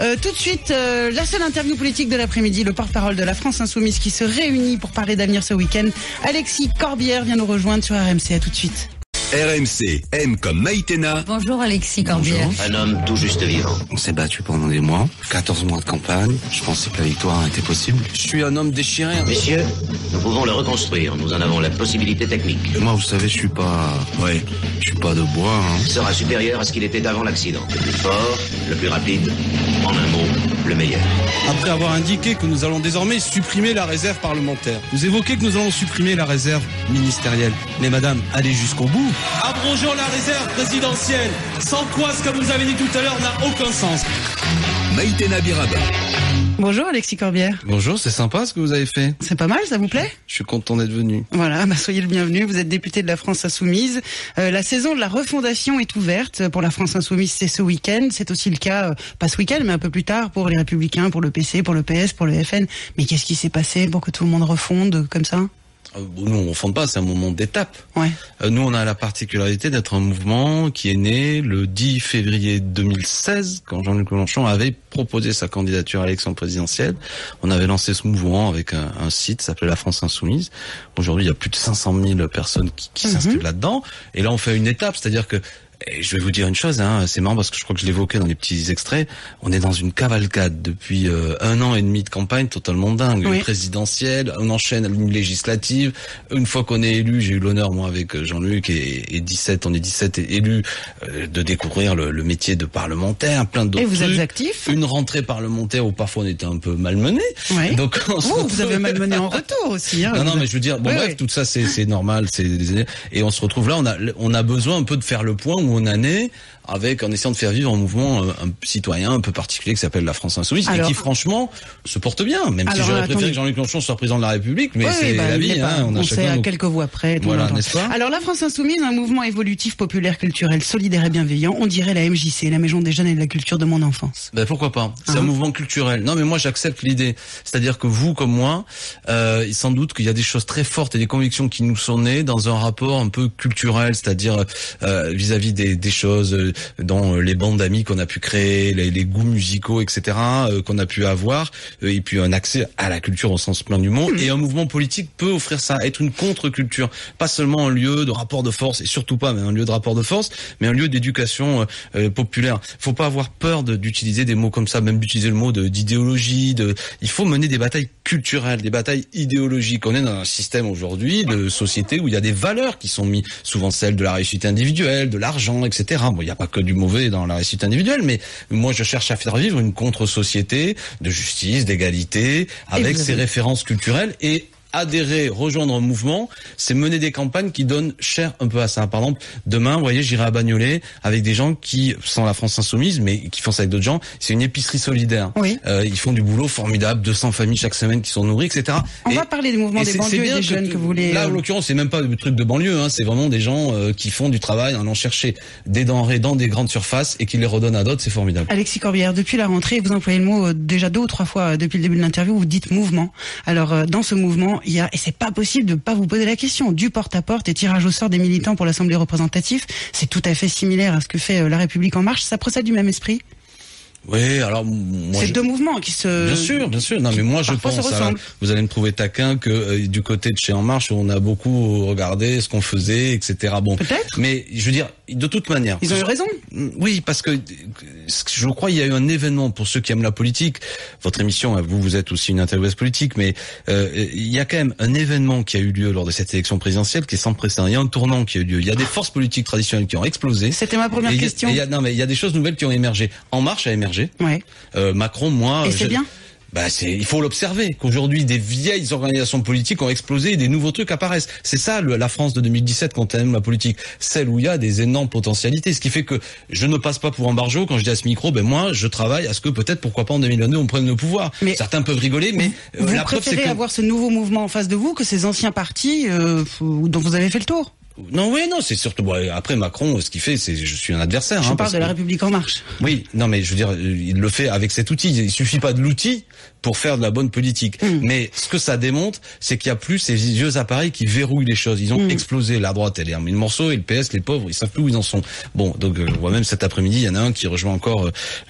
Euh, tout de suite, euh, la seule interview politique de l'après-midi, le porte-parole de la France Insoumise qui se réunit pour parler d'avenir ce week-end. Alexis Corbière vient nous rejoindre sur RMC. À tout de suite. RMC, M comme Maïtena. Bonjour Alexis Corbière. Un homme tout juste vivant. On s'est battu pendant des mois, 14 mois de campagne. Je pensais que la victoire était possible. Je suis un homme déchiré. Messieurs, nous pouvons le reconstruire. Nous en avons la possibilité technique. Et moi, vous savez, je suis pas... Ouais, je suis pas de bois. Hein. Il sera supérieur à ce qu'il était avant l'accident. Le plus fort, le plus rapide, en un mot, Après avoir indiqué que nous allons désormais supprimer la réserve parlementaire, vous évoquez que nous allons supprimer la réserve ministérielle. Mais madame, allez jusqu'au bout. Abrogeons la réserve présidentielle, sans quoi ce que vous avez dit tout à l'heure n'a aucun sens. Maïtena Biraba. Bonjour Alexis Corbière. Bonjour, c'est sympa ce que vous avez fait. C'est pas mal, ça vous plaît? Je suis content d'être venu. Voilà, bah soyez le bienvenu. Vous êtes député de la France Insoumise. Euh, la saison de la refondation est ouverte pour la France Insoumise. C'est ce week-end. C'est aussi le cas, euh, pas ce week-end, mais un peu plus tard pour les Républicains, pour le PC, pour le PS, pour le FN. Mais qu'est-ce qui s'est passé pour que tout le monde refonde comme ça? Nous, on fonde pas, c'est un moment d'étape. Ouais. Euh, Nous, on a la particularité d'être un mouvement qui est né le 10 février 2016, quand Jean-Luc Mélenchon avait proposé sa candidature à l'élection présidentielle. On avait lancé ce mouvement avec un, un site qui s'appelait La France Insoumise. Aujourd'hui, il y a plus de 500 000 personnes qui, qui s'inscrivent là-dedans. Et là, on fait une étape, c'est-à-dire que et je vais vous dire une chose, hein, c'est marrant parce que je crois que je l'évoquais dans les petits extraits. On est dans une cavalcade depuis euh, un an et demi de campagne totalement dingue. Oui. Une présidentielle, on enchaîne à une législative. Une fois qu'on est élu, j'ai eu l'honneur moi avec euh, Jean-Luc et, et 17, on est 17 élus, euh, de découvrir le, le métier de parlementaire, plein d'autres Et vous êtes actif Une rentrée parlementaire où parfois on était un peu malmené. Ouais. Donc on Oh, vous avez malmené en retour aussi. Hein, non, non, mais je veux dire, bon, Oui, bref, oui. tout ça, c'est, normal, c'est. Et on se retrouve là, on a, on a besoin un peu de faire le point on en est, avec, en essayant de faire vivre un mouvement euh, un citoyen un peu particulier qui s'appelle la France Insoumise, Alors- et qui, franchement, se porte bien, même si Alors, j'aurais attendez. préféré que Jean-Luc Mélenchon soit président de la République, mais c'est bah, la vie, hein, on a sait à nos- quelques voix près. Voilà, n'est-ce pas? Alors la France Insoumise, un mouvement évolutif, populaire, culturel, solidaire et bienveillant. On dirait la MJC, la Maison des Jeunes et de la Culture de mon enfance. Ben pourquoi pas? C'est Hein? un mouvement culturel. Non, mais moi j'accepte l'idée. C'est-à-dire que vous, comme moi, euh, sans doute qu'il y a des choses très fortes et des convictions qui nous sont nées dans un rapport un peu culturel, c'est-à-dire euh, vis-à-vis des, des choses euh, dans euh, les bandes d'amis qu'on a pu créer, les, les goûts musicaux, etc. euh, qu'on a pu avoir, et puis un accès à la culture au sens plein du mot. Et un mouvement politique peut offrir ça, être une contre-culture, pas seulement un lieu de rapport de force, et surtout pas mais un lieu de rapport de force, mais un lieu d'éducation euh, populaire. Faut pas avoir peur de- d'utiliser des mots comme ça, même d'utiliser le mot de- d'idéologie. De, il faut mener des batailles culturelles, des batailles idéologiques. On est dans un système aujourd'hui de société où il y a des valeurs qui sont mises, souvent celles de la réussite individuelle, de l'argent, etc. Bon, il n'y a pas que du mauvais dans la réussite individuelle, mais moi je cherche à faire vivre une contre-société de justice, d'égalité, avec ses références culturelles et adhérer, rejoindre un mouvement, c'est mener des campagnes qui donnent cher un peu à ça. Par exemple, demain, vous voyez, j'irai à Bagnolet avec des gens qui sont la France insoumise, mais qui font ça avec d'autres gens. C'est une épicerie solidaire. Oui. Euh, ils font du boulot formidable, 200 familles chaque semaine qui sont nourries, etc. On Et- va parler des mouvements et des banlieues et des jeunes que vous voulez. Là, euh, en l'occurrence, c'est même pas le truc de banlieue, hein, c'est vraiment des gens euh, qui font du travail en allant chercher des denrées dans des grandes surfaces et qui les redonnent à d'autres, c'est formidable. Alexis Corbière, depuis la rentrée, vous employez le mot euh, déjà deux ou trois fois euh, depuis le début de l'interview, vous dites mouvement. Alors euh, dans ce mouvement, il y a, et c'est pas possible de pas vous poser la question, du porte-à-porte et tirage au sort des militants pour l'Assemblée représentative, c'est tout à fait similaire à ce que fait euh, La République En Marche, ça procède du même esprit? Oui, alors moi, C'est deux mouvements qui se... Bien sûr, bien sûr. Non, mais moi je pense. ressemblent. vous allez me trouver taquin que euh, du côté de chez En Marche, on a beaucoup regardé ce qu'on faisait, etc. Bon, Peut-être. Mais je veux dire, de toute manière. Ils ont eu raison. Oui, parce que je crois il y a eu un événement pour ceux qui aiment la politique. Votre émission, vous, vous êtes aussi une intervieweuse politique, mais euh, il y a quand même un événement qui a eu lieu lors de cette élection présidentielle qui est sans précédent. Il y a un tournant qui a eu lieu. Il y a des forces politiques traditionnelles qui ont explosé. C'était ma première Et question. il y a- non, mais il y a des choses nouvelles qui ont émergé. En Marche a émergé. Ouais. Euh, Macron, moi, Et c'est bien Bah c'est, il faut l'observer qu'aujourd'hui des vieilles organisations politiques ont explosé et des nouveaux trucs apparaissent. C'est ça le- la France de 2017 quand on aime la politique, celle où il y a des énormes potentialités. Ce qui fait que je ne passe pas pour un barjot quand je dis à ce micro, ben moi je travaille à ce que peut-être pourquoi pas en 2022 on prenne le pouvoir. Mais- Certains peuvent rigoler, mais euh, Vous la preuve c'est préférez que avoir ce nouveau mouvement en face de vous que ces anciens partis euh, dont vous avez fait le tour Non, oui, non, c'est surtout. Bon, après Macron, ce qu'il fait, c'est je suis un adversaire. Je hein, parle de la que- République en marche. Oui, non, mais je veux dire, euh, il le fait avec cet outil. Il suffit pas de l'outil pour faire de la bonne politique. Mm. Mais ce que ça démontre, c'est qu'il y a plus ces vieux appareils qui verrouillent les choses. Ils ont Mm. explosé. La droite, elle est mis le morceau, et le PS, les pauvres, ils savent plus où ils en sont. Bon, donc euh, je vois même cet après-midi, il y en a un qui rejoint encore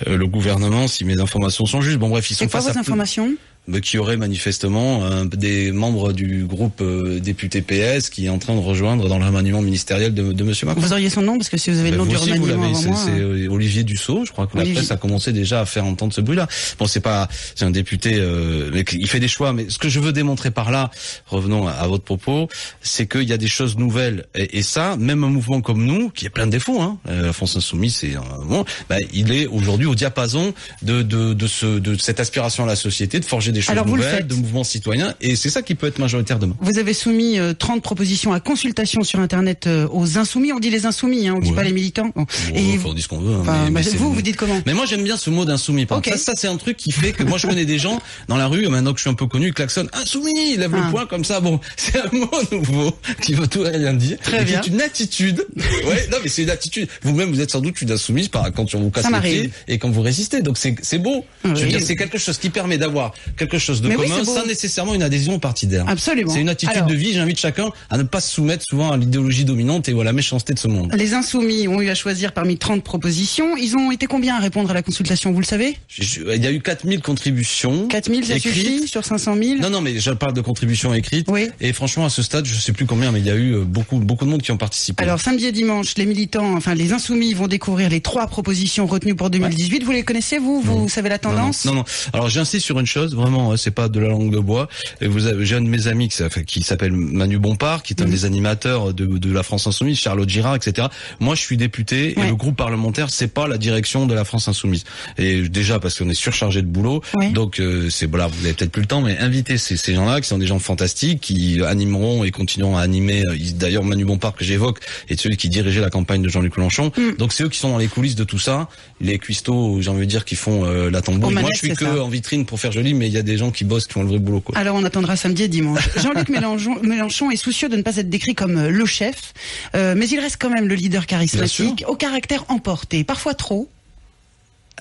euh, le gouvernement, si mes informations sont justes. Bon, bref, ils sont quoi face vos à informations? Qui aurait manifestement euh, des membres du groupe euh, député PS qui est en train de rejoindre dans le remaniement ministériel de, de Monsieur Macron. Vous auriez son nom parce que si vous avez le Ben, nom vous du aussi, vous remaniement l'avez, avant c'est, moi. c'est, euh, Olivier Dussault, je crois que Olivier. la presse a commencé déjà à faire entendre ce bruit-là. Bon, c'est pas, c'est un député, euh, mais il fait des choix. Mais ce que je veux démontrer par là, revenons à, à votre propos, c'est qu'il y a des choses nouvelles. Et, et ça, même un mouvement comme nous, qui a plein de défauts, hein, euh, la France Insoumise, c'est bon, ben, il est aujourd'hui au diapason de, de, de, ce, de cette aspiration à la société, de forger des choses Alors, vous le nouvelles, faites. de mouvements citoyens. Et c'est ça qui peut être majoritaire demain. Vous avez soumis euh, 30 propositions à consultation sur Internet euh, aux insoumis. On dit les insoumis, hein, on dit Ouais. pas les militants. Bon. Et enfin, on dit ce qu'on veut. hein, enfin, mais- mais bah, c'est- vous, vous dites comment Mais moi j'aime bien ce mot d'insoumis. Par Ok. contre, Ça, ça, c'est un truc qui fait que moi je connais des gens dans la rue, maintenant que je suis un peu connu, ils klaxonnent insoumis, ils lèvent Ah. le poing comme ça. Bon, c'est un mot nouveau qui veut tout et rien dire. Très et bien. qui est une attitude. ouais, non mais c'est une attitude. Vous-même vous êtes sans doute une insoumise par quand on vous casse m'arrive. pieds et quand vous résistez. Donc c'est c'est beau. Je veux Oui. dire, c'est quelque chose qui permet d'avoir quelque chose de Mais oui, commun beau. sans nécessairement une adhésion partidaire. Absolument. C'est une attitude Alors- de vie. J'invite chacun à ne pas se soumettre souvent à l'idéologie dominante et à la méchanceté de ce monde. Les insoumis ont eu à choisir parmi 30 propositions. Ils ont été combien à répondre à la consultation, vous le savez? Il y a eu 4000 contributions. 4000, ça écrites. suffit sur 500 000 Non, non, mais je parle de contributions écrites. Oui. Et franchement, à ce stade, je sais plus combien, mais il y a eu euh, beaucoup, beaucoup de monde qui ont participé. Alors samedi et dimanche, les militants, enfin les insoumis vont découvrir les trois propositions retenues pour 2018. Vous les connaissez vous? Vous savez la Non, non, tendance? Non, non. Alors j'insiste sur une chose, vraiment, hein, c'est pas de la langue de bois. Et vous avez, j'ai un de mes amis qui, s'appelle- qui s'appelle Manu Bompard, qui est un Mhm. des animateurs de, de la France Insoumise, Charlotte Girard, etc. Moi, je suis député Ouais. et le groupe parlementaire, c'est pas la direction de la France Insoumise. Et déjà parce qu'on est surchargé de boulot, Ouais. donc euh, c'est voilà, vous avez peut-être plus le temps, mais invitez ces, ces gens-là, qui sont des gens fantastiques, qui animeront et continueront à animer. euh, D'ailleurs, Manu Bompard que j'évoque est celui qui dirigeait la campagne de Jean-Luc Mélenchon. Mm. Donc c'est eux qui sont dans les coulisses de tout ça, les cuistots, j'ai envie de dire, qui font euh, la. Aux Moi, je suis que ça. en vitrine pour faire joli, mais il y a des gens qui bossent, qui font le vrai boulot. Quoi. Alors on attendra samedi et dimanche. Jean-Luc Mélenchon, Mélenchon est soucieux de ne pas être décrit comme euh, le chef, euh, mais il reste quand même le leader charismatique, au caractère emporté, parfois trop.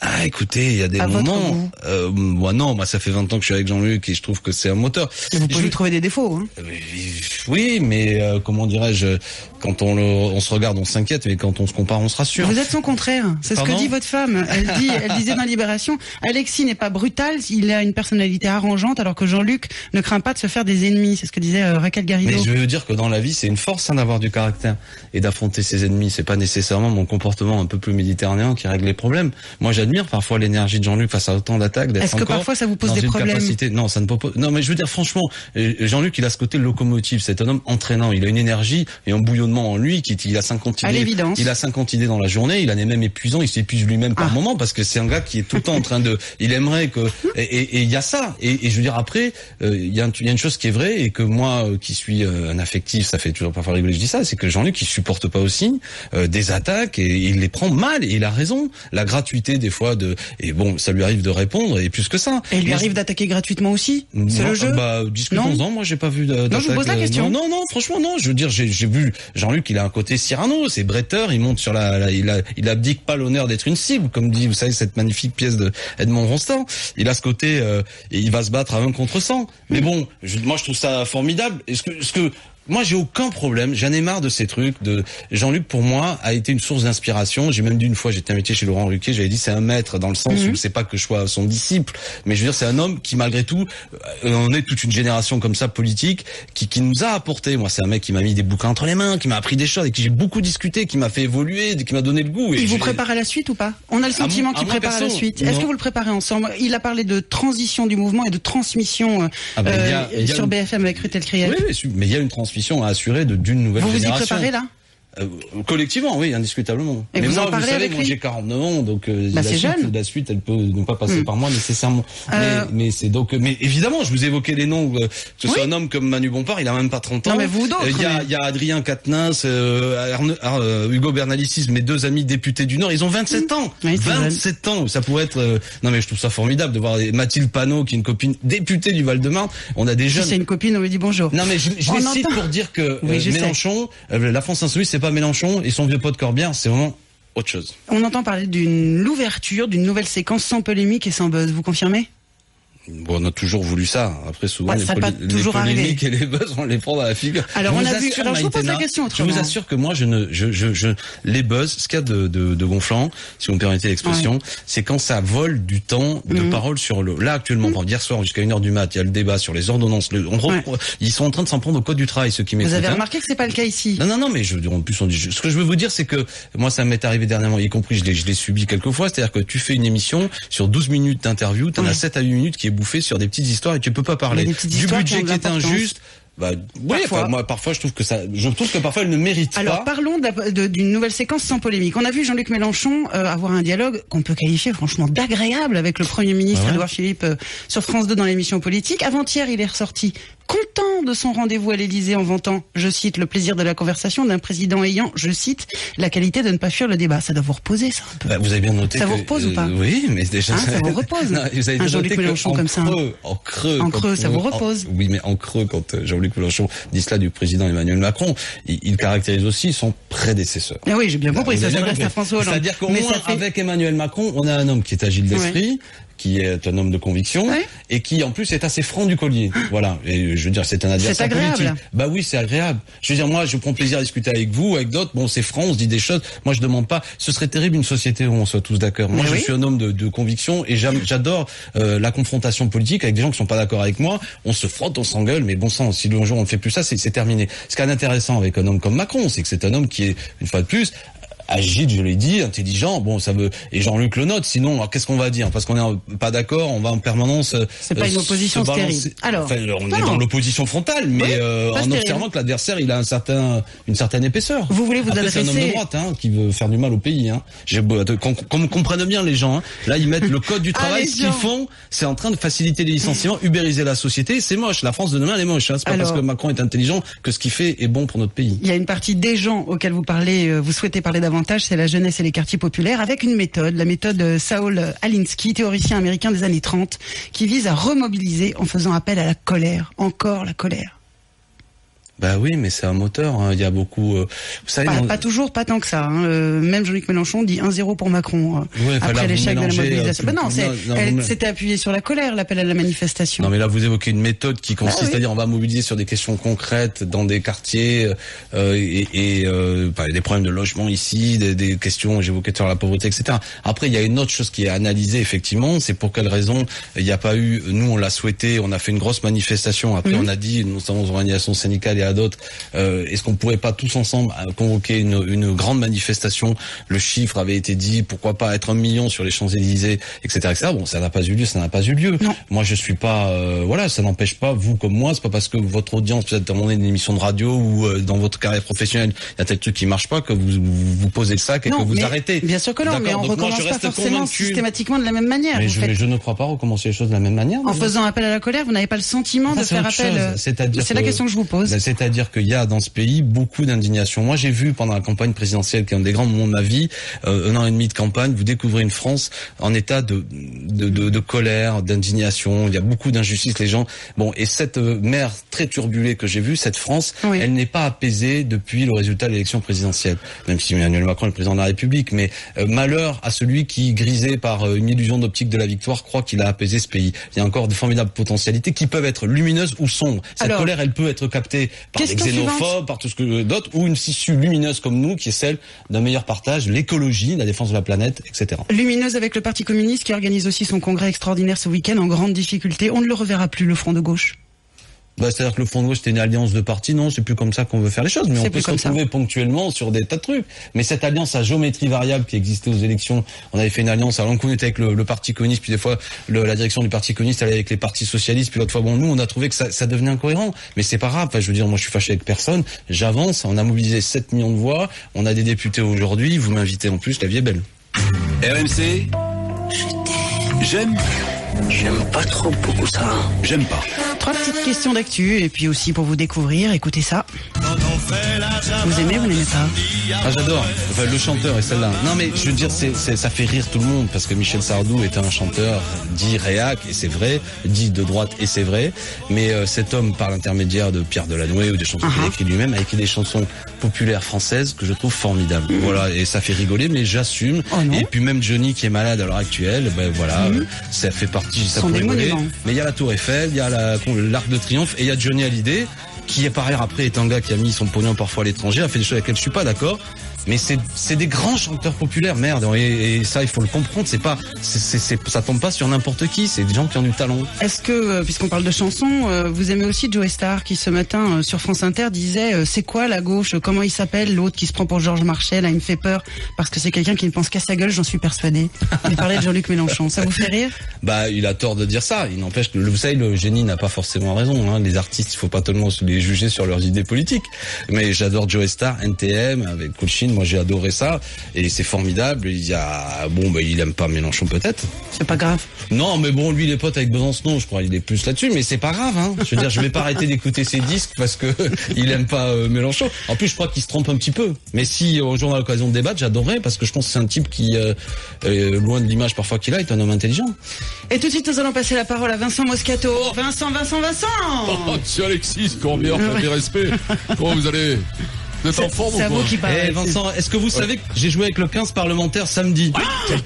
Ah, écoutez, il y a des À moments. Euh, moi, non, moi, ça fait 20 ans que je suis avec Jean-Luc et je trouve que c'est un moteur. Et vous pouvez Je- lui trouver des défauts. Hein. Euh, Oui, mais euh, comment dirais-je Quand on, le, on se regarde, on s'inquiète, mais quand on se compare, on se rassure. Vous êtes son contraire. C'est ce que dit votre femme. Elle dit, elle disait dans Libération, Alexis n'est pas brutal, il a une personnalité arrangeante, alors que Jean-Luc ne craint pas de se faire des ennemis. C'est ce que disait euh, Raquel Garrido. Mais je veux dire que dans la vie, c'est une force hein, d'avoir du caractère et d'affronter ses ennemis. C'est pas nécessairement mon comportement un peu plus méditerranéen qui règle les problèmes. Moi, j'admire parfois l'énergie de Jean-Luc face à autant d'attaques. Est-ce que parfois ça vous pose des problèmes capacité- Non, ça ne pas. Non, mais je veux dire franchement, euh, Jean-Luc, il a ce côté locomotive. C'est un homme entraînant. Il a une énergie et un bouillonnement en lui qui il a 50 À idées. l'évidence. Il a 50 idées dans la journée. Il en est même épuisant. Il s'épuise lui-même par Ah. moment parce que c'est un gars qui est tout le temps en train de. Il aimerait que. Et il y a ça. Et, et je veux dire après, euh, il y, a un- y a une chose qui est vraie et que moi, euh, qui suis euh, un affectif, ça fait toujours parfois rigoler. Je dis ça, c'est que Jean-Luc, il supporte pas aussi euh, des attaques et il les prend mal. Et il a raison. La gratuité des fois de. Et bon, ça lui arrive de répondre et plus que ça. Et il lui arrive d'attaquer gratuitement aussi C'est non, le jeu Bah, discutons-en. Moi, j'ai pas vu. Non, je vous pose la euh, question. Non, non, non, franchement, non. Je veux dire, j'ai vu Jean-Luc, il a un côté Cyrano, c'est bretteur, il monte sur la, la- il, a, il abdique pas l'honneur d'être une cible, comme dit, vous savez, cette magnifique pièce de Edmond Rostand. Il a ce côté, euh, et il va se battre à un contre 100. Mais bon, je- moi, je trouve ça formidable. Est-ce que, ce que moi, j'ai aucun problème. J'en ai marre de ces trucs. De Jean-Luc, pour moi, a été une source d'inspiration. J'ai même dit une fois, j'étais invité chez Laurent Ruquier, j'avais dit c'est un maître dans le sens Mhm. où c'est pas que je sois son disciple, mais je veux dire c'est un homme qui malgré tout, euh, on est toute une génération comme ça politique qui, qui nous a apporté. Moi, c'est un mec qui m'a mis des bouquins entre les mains, qui m'a appris des choses, et qui j'ai beaucoup discuté, qui m'a fait évoluer, qui m'a donné le goût. Et Il vous prépare à la suite ou pas? On a le sentiment qu'il prépare à la suite. Est-ce que vous le préparez ensemble? Il a parlé de transition du mouvement et de transmission Ah ben, a- euh, a sur une- BFM avec Rutel Kriel. Oui, oui, mais il y a une transmission à assurer d'une nouvelle Vous vous y génération. préparez là? Euh, collectivement, oui, indiscutablement. Et mais vous moi, en vous savez, moi j'ai 49 ans, donc euh, Bah, la, suite, jeune. la suite, elle peut ne pas passer Hmm. par moi nécessairement. Euh, Mais, mais c'est donc, mais évidemment, je vous évoquais les noms, euh, que ce soit un homme comme Manu Bompard, il a même pas 30 ans. Non, mais vous d'autres, Il y, a, mais- il y a Adrien Quatennens, Hugo Bernalicis, mes deux amis députés du Nord, ils ont 27 ans. Oui, c'est 27 ans, ça pourrait être. non mais je trouve ça formidable de voir Mathilde Panot, qui est une copine députée du Val-de-Marne. On a des Si jeunes. c'est une copine, on lui dit bonjour. Non mais je, je les cite entend. pour dire que Oui, sais. Mélenchon, la France insoumise, c'est pas Mélenchon et son vieux pote Corbière, c'est vraiment autre chose. On entend parler d'une l'ouverture d'une nouvelle séquence sans polémique et sans buzz. Vous confirmez? Bon, on a toujours voulu ça. Après, souvent, Ouais, les, pas les polémiques et les buzz, on les prend dans la figure. Alors, Je on vous a vu- alors, je vous pose la question Je autrement. vous assure que moi, je ne, je, je, je, les buzz, ce qu'il y a de, de, de gonflant, si vous me permettez l'expression, c'est quand ça vole du temps de Mhm. parole sur le, là, actuellement, par hier soir jusqu'à une heure du mat, il y a le débat sur les ordonnances. Le, on reprend- Ils sont en train de s'en prendre au code du travail, ceux qui Vous m'écoutent. avez hein. remarqué que c'est pas le cas ici? Non, non, non, mais je, en plus, on dit, ce que je veux vous dire, c'est que moi, ça m'est arrivé dernièrement, y compris, je l'ai, je l'ai subi quelques fois, c'est-à-dire que tu fais une émission sur 12 minutes d'interview, t'en Ouais. as 7 à 8 minutes qui est bouffé sur des petites histoires et tu peux pas parler. Du budget qui est injuste. Bah, oui, Parfois. enfin, moi, parfois, je trouve que ça, je trouve que parfois, elle ne mérite Alors pas. parlons d'ap- de- d'une nouvelle séquence sans polémique. On a vu Jean-Luc Mélenchon euh, avoir un dialogue qu'on peut qualifier franchement d'agréable avec le Premier ministre Ah ouais Édouard Philippe euh, sur France 2 dans l'émission politique. Avant-hier, il est ressorti content de son rendez-vous à l'Élysée en vantant, je cite, le plaisir de la conversation d'un président ayant, je cite, la qualité de ne pas fuir le débat. Ça doit vous reposer ça un peu. Bah, vous avez bien noté Ça que, vous repose ou pas euh, Oui, mais déjà. Hein, ça vous repose Non, vous avez Un Jean-Luc Mélenchon en comme ça. creux, En creux. En creux, ça vous- repose. en- oui, mais en creux, quand euh, Jean-Luc Mélenchon dit cela du président Emmanuel Macron, il, il caractérise aussi son prédécesseur. Ah oui, j'ai bien compris, Vous ça s'adresse compris. à François Hollande. C'est-à-dire qu'au moins, fait- avec Emmanuel Macron, on a un homme qui est agile d'esprit, qui est un homme de conviction, Ouais. et qui, en plus, est assez franc du collier. voilà. Et je veux dire, c'est un adversaire agréable. politique. Bah oui, c'est agréable. Je veux dire, moi, je prends plaisir à discuter avec vous, avec d'autres. Bon, c'est franc, on se dit des choses. Moi, je demande pas. Ce serait terrible une société où on soit tous d'accord. Moi, Mais je oui. suis un homme de, de conviction et j'adore euh, la confrontation politique avec des gens qui sont pas d'accord avec moi. On se frotte, on s'engueule, mais bon sang, si le jour on ne fait plus ça, c'est c'est terminé. Ce qui est intéressant avec un homme comme Macron, c'est que c'est un homme qui est, une fois de plus, agile, je l'ai dit, intelligent. Bon, ça veut et Jean-Luc le note. Sinon, alors, qu'est-ce qu'on va dire? Parce qu'on est pas d'accord, on va en permanence. euh, C'est pas une opposition stérile. Alors, Enfin, on non, est dans l'opposition frontale, mais Oui, euh, en observant que l'adversaire, il a un certain, une certaine épaisseur. Vous voulez vous Après, C'est un homme adresser- de droite hein, qui veut faire du mal au pays. Hein. Qu'on comprenne bien les gens. Hein. Là, ils mettent le code du travail. Ce qu'ils font, c'est en train de faciliter les licenciements, ubériser la société. C'est moche. La France de demain, elle est moche. Hein. C'est pas Alors- parce que Macron est intelligent que ce qu'il fait est bon pour notre pays. Il y a une partie des gens auxquels vous parlez, euh, vous souhaitez parler davantage, c'est la jeunesse et les quartiers populaires, avec une méthode, la méthode euh, Saul Alinsky, théoricien américain des années 30, qui vise à remobiliser en faisant appel à la colère, encore la colère. Bah oui, mais c'est un moteur. hein. Il y a beaucoup. euh, vous savez, Pas, pas toujours, pas tant que ça. hein. Euh, même Jean-Luc Mélenchon dit 1-0 pour Macron euh, Ouais, après l'échec de la euh, mobilisation. Bah non, elle s'était appuyée sur la colère, l'appel à la manifestation. Non mais là vous évoquez une méthode qui consiste Ah oui. à dire on va mobiliser sur des questions concrètes dans des quartiers euh, et, et euh, bah, des problèmes de logement ici, des, des questions j'évoquais sur la pauvreté etc. Après il y a une autre chose qui est analysée effectivement, c'est pour quelle raison il n'y a pas eu, nous on l'a souhaité, on a fait une grosse manifestation, après Mhm. on a dit nous sommes aux organisations syndicales et à d'autres, euh, est-ce qu'on pourrait pas tous ensemble euh, convoquer une, une grande manifestation Le chiffre avait été dit, pourquoi pas être un million sur les Champs Élysées, etc., etc. Bon ça n'a pas eu lieu, ça n'a pas eu lieu. Non. Moi, je suis pas, euh, voilà, ça n'empêche pas vous comme moi. C'est pas parce que votre audience peut-être à un moment donné d'une émission de radio ou euh, dans votre carrière professionnelle, il y a tel truc qui marche pas que vous vous, vous posez le sac et non, que vous mais- arrêtez. Bien sûr que non, mais on donc recommence pas forcément convaincu. systématiquement de la même manière. Mais je, faites- je ne crois pas recommencer les choses de la même manière. En faisant appel à la colère, vous n'avez pas le sentiment Ça, de faire appel. C'est-à-dire C'est la que- question que je vous pose. Ben, C'est-à-dire qu'il y a dans ce pays beaucoup d'indignation. Moi, j'ai vu pendant la campagne présidentielle, qui est un des grands moments de ma vie, euh, un an et demi de campagne, vous découvrez une France en état de de, de, de colère, d'indignation. Il y a beaucoup d'injustice. Les gens, bon, et cette euh, mer très turbulée que j'ai vue, cette France, Oui. elle n'est pas apaisée depuis le résultat de l'élection présidentielle. Même si Emmanuel Macron est le président de la République, mais euh, malheur à celui qui, grisé par euh, une illusion d'optique de la victoire, croit qu'il a apaisé ce pays. Il y a encore de formidables potentialités qui peuvent être lumineuses ou sombres. Cette Alors, colère, elle peut être captée par des xénophobes, suivante. par tout ce que d'autres, ou une issue lumineuse comme nous, qui est celle d'un meilleur partage, l'écologie, la défense de la planète, etc. Lumineuse avec le Parti communiste qui organise aussi son congrès extraordinaire ce week-end en grande difficulté. On ne le reverra plus, le front de gauche. Bah, c'est-à-dire que le Front de gauche c'était une alliance de partis, non, c'est plus comme ça qu'on veut faire les choses, mais on peut se ça. retrouver ponctuellement sur des tas de trucs. Mais cette alliance à géométrie variable qui existait aux élections, on avait fait une alliance, alors on était avec le, le Parti communiste, puis des fois le- la direction du Parti communiste allait avec les partis socialistes, puis l'autre fois, bon, nous on a trouvé que ça, ça devenait incohérent, mais c'est pas grave, Enfin, je veux dire, moi je suis fâché avec personne, j'avance, on a mobilisé 7 millions de voix, on a des députés aujourd'hui, vous m'invitez en plus, la vie est belle. RMC. J'aime. J'aime pas trop beaucoup ça. J'aime pas. Trois petites questions d'actu et puis aussi pour vous découvrir, écoutez ça. Vous aimez, vous n'aimez pas Ah j'adore, enfin, le chanteur et celle-là. Non mais je veux dire, c'est, c'est- ça fait rire tout le monde parce que Michel Sardou était un chanteur dit réac et c'est vrai, dit de droite et c'est vrai. Mais euh, cet homme, par l'intermédiaire de Pierre Delanoë ou des chansons qu'il a écrit lui-même, a écrit des chansons populaires françaises que je trouve formidables. Voilà, et ça fait rigoler, mais j'assume. Oh et puis même Johnny qui est malade à l'heure actuelle, ben voilà, euh, ça fait partie, ça peut rigoler. monuments. Mais il y a la Tour Eiffel, il y a la- l'Arc de Triomphe et il y a Johnny Hallyday qui est par ailleurs après est un gars qui a mis son pognon parfois à l'étranger, a fait des choses avec lesquelles je suis pas d'accord. Mais c'est des grands chanteurs populaires, merde. Et, et ça, il faut le comprendre. C'est pas, ça tombe pas sur n'importe qui. C'est des gens qui ont du talent. Est-ce que, euh, puisqu'on parle de chansons, euh, vous aimez aussi Joe Star qui ce matin euh, sur France Inter disait c'est quoi la gauche Comment il s'appelle L'autre qui se prend pour Georges Marchais, là il me fait peur parce que c'est quelqu'un qui ne pense qu'à sa gueule, j'en suis persuadé. Il parlait de Jean-Luc Mélenchon. Ça vous fait rire? Bah, il a tort de dire ça. Il n'empêche que, vous savez, le génie n'a pas forcément raison. Hein. Les artistes, il faut pas tellement les juger sur leurs idées politiques. Mais j'adore Joe Star, NTM, avec Coolchin. Moi, j'ai adoré ça. Et c'est formidable. Il y a, bon, bah, il aime pas Mélenchon peut-être. C'est pas grave. Non, mais bon, lui, il est pote avec Besançon, je crois, il est plus là-dessus, mais c'est pas grave, hein. Je veux dire, je vais pas arrêter d'écouter ses disques parce que il aime pas euh, Mélenchon. En plus, je crois qu'il se trompe un petit peu. Mais si, euh, un jour, on a l'occasion de débattre, j'adorerais parce que je pense que c'est un type qui, euh, euh, loin de l'image parfois qu'il a, est un homme intelligent. Et tout de suite, nous allons passer la parole à Vincent Moscato. Vincent, Vincent, Vincent Oh, monsieur Alexis, Corbière, fait des respects. Comment vous allez? Vous êtes en forme ou quoi qui Eh parlez. Vincent, est-ce que vous savez que j'ai joué avec le 15 parlementaire samedi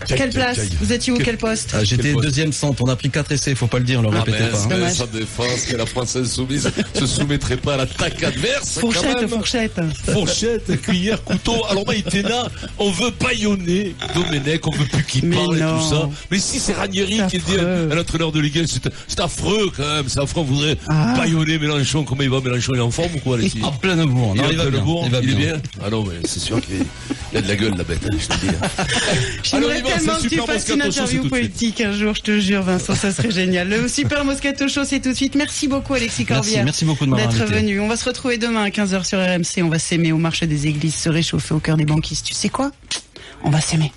Quelle place Vous étiez où Quel poste Ah, J'étais deuxième centre, on a pris quatre essais, faut pas le dire, le Ah, répétez pas. hein. c'est Dommage. sa défense que la France insoumise se soumettrait pas à l'attaque adverse. quand Fourchette, même. fourchette. Fourchette, cuillère, couteau. Alors Maïtena, on veut baïonner Domenech, on veut plus qu'il Mais parle et non. tout ça. Mais si c'est Ranieri C'est qui dit affreux. à l'entraîneur de Ligue 1, c'est c'est affreux quand même, c'est affreux, on voudrait Ah. baïonner Mélenchon. Comment il va Mélenchon, il est en forme ou quoi Alexis En plein bourg, non, il, il va a bien, le bourg, il va il est bien. bien. Ah non, mais c'est sûr qu'il est- il a de la gueule, la bête, hein, je te le dis. hein. J'aimerais tellement que tu Super fasses une interview politique un jour, je te jure, Vincent, ça serait génial. Le Super Moscato Show, c'est tout de suite. Merci beaucoup, Alexis Merci, Corbière. merci beaucoup de m'avoir D'être venu. On va se retrouver demain à 15h sur RMC. On va s'aimer au marché des églises, se réchauffer au cœur des banquistes. Tu sais quoi? On va s'aimer.